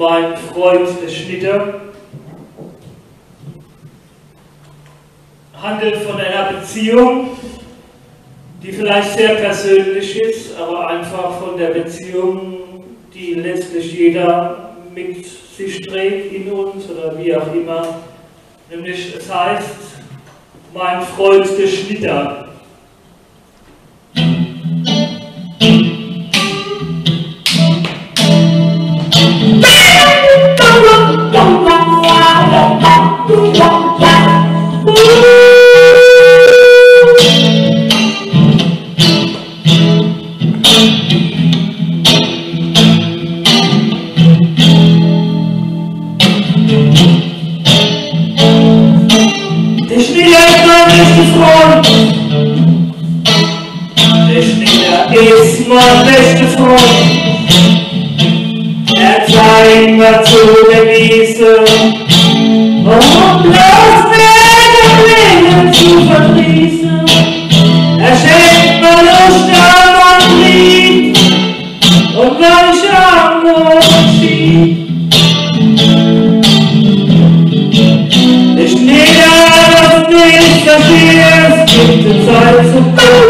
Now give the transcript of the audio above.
mein Freund der Schnitter, handelt von einer Beziehung, die vielleicht sehr persönlich ist, aber einfach von der Beziehung, die letztlich jeder mit sich trägt in uns oder wie auch immer. Nämlich, es heißt, mein Freund der Schnitter. Bam! my you. I'm Ich näher das